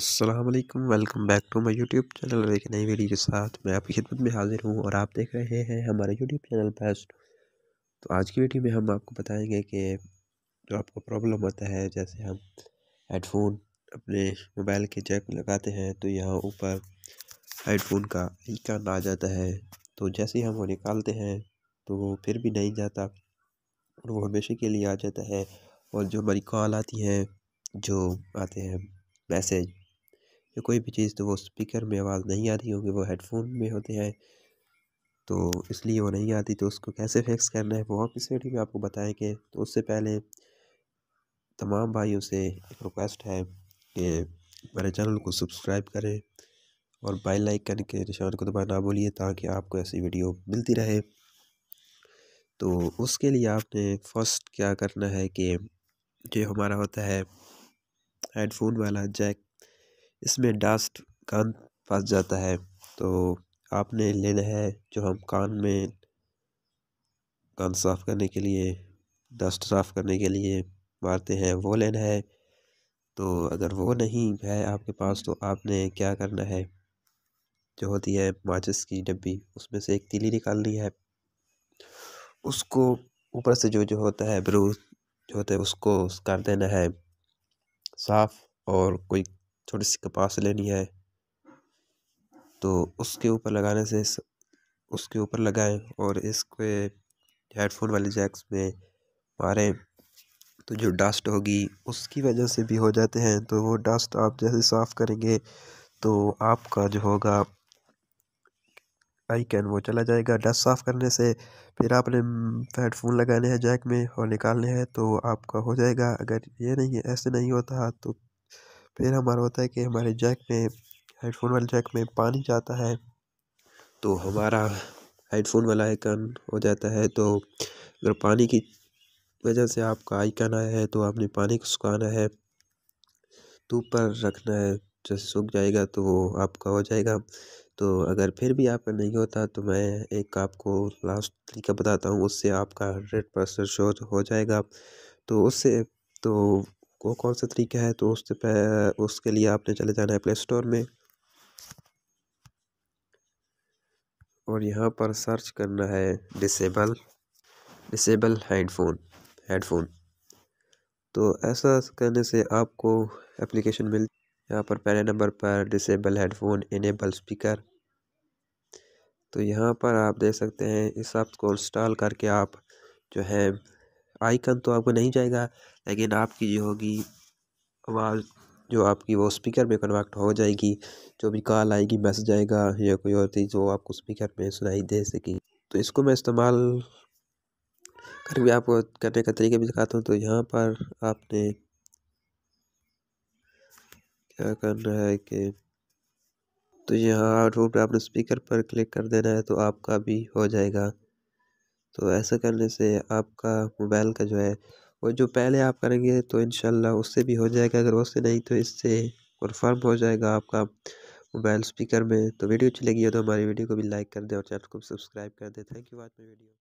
वालेकुम welcome back to my YouTube channel एक नई वीडियो के साथ मैं आपकी खिदमत में हाजिर हूँ और आप देख रहे हैं हमारे यूट्यूब चैनल बेस्ट तो आज की वीडियो में हम आपको बताएँगे कि जो आपको प्रॉब्लम होता है, जैसे हम हेडफोन अपने मोबाइल के जैक में लगाते हैं तो यहाँ ऊपर हेडफोन का आइकन आ जाता है। तो जैसे ही हम वो निकालते हैं तो वो फिर भी नहीं जाता और वो हमेशा के लिए आ जाता है। और जो हमारी कॉल आती है, जो आते हैं मैसेज या कोई भी चीज़ तो वो स्पीकर में आवाज़ नहीं आती होगी, वो हेडफोन में होते हैं। तो इसलिए वो नहीं आती तो उसको कैसे फिक्स करना है, वो आप इस वीडियो में आपको बताएँगे। तो उससे पहले तमाम भाइयों से एक रिक्वेस्ट है कि मेरे चैनल को सब्सक्राइब करें और बेल आइकन के निशान को दबाना ना भूलिए, ताकि आपको ऐसी वीडियो मिलती रहे। तो उसके लिए आपने फ़र्स्ट क्या करना है कि जो हमारा होता है हेडफोन वाला जैक इसमें डस्ट कान फंस जाता है। तो आपने लेना है जो हम कान में कान साफ़ करने के लिए, डस्ट साफ़ करने के लिए मारते हैं, वो लेना है। तो अगर वो नहीं है आपके पास तो आपने क्या करना है? जो होती है माचिस की डब्बी, उसमें से एक तीली निकालनी है। उसको ऊपर से जो जो होता है ब्रूज जो होता है उसको कर देना है। साफ़ और कोई थोड़ी सी कपास लेनी है। तो उसके ऊपर लगाने से उसके ऊपर लगाएँ और इसके हेडफोन वाले जैक्स में मारें। तो जो डस्ट होगी उसकी वजह से भी हो जाते हैं। तो वो डस्ट आप जैसे साफ़ करेंगे तो आपका जो होगा, आई कैन वो चला जाएगा। डस्ट साफ़ करने से फिर आपने हेडफोन लगाने हैं जैक में और निकालने हैं तो आपका हो जाएगा। अगर ये नहीं है ऐसे नहीं होता तो फिर हमारा होता है कि हमारे जैक में, हेडफोन वाले जैक में पानी जाता है तो हमारा हेडफोन वाला आइकन हो जाता है। तो अगर पानी की वजह से आपका आइकन आया है तो आपने पानी को सुखाना है धूप पर रखना है, जैसे सूख जाएगा तो वो आपका हो जाएगा। तो अगर फिर भी आपका नहीं होता तो मैं एक आपको लास्ट तरीका बताता हूँ, उससे आपका हंड्रेड परसेंट शो हो जाएगा। तो उससे तो वो कौन सा तरीका है? तो उससे उसके लिए आपने चले जाना है प्ले स्टोर में। और यहाँ पर सर्च करना है डिसेबल डिसेबल हेडफोन हेडफोन तो ऐसा करने से आपको एप्लीकेशन मिल, यहाँ पर पहले नंबर पर डिसेबल हेडफोन इनेबल स्पीकर तो यहाँ पर आप देख सकते हैं, इस ऐप को इंस्टॉल करके आप जो है आइकन तो आपको नहीं जाएगा लेकिन आपकी जो होगी आवाज़, जो आपकी वो स्पीकर में कन्वर्ट हो जाएगी, जो भी कॉल आएगी मैसेज आएगा या कोई और चीज़, वो आपको स्पीकर में सुनाई दे सके। तो इसको मैं इस्तेमाल करके आपको करने का तरीका भी दिखाता हूँ। तो यहाँ पर आपने क्या करना है कि तो यहाँ रूट आपने स्पीकर पर क्लिक कर देना है तो आपका भी हो जाएगा। तो ऐसा करने से आपका मोबाइल का जो है वो जो पहले आप करेंगे तो इन उससे भी हो जाएगा। अगर उससे नहीं तो इससे कन्फर्म हो जाएगा आपका मोबाइल स्पीकर में। तो वीडियो अच्छी लगी हो तो हमारी वीडियो को भी लाइक कर दें और चैनल को सब्सक्राइब कर दें। Thank you watch my video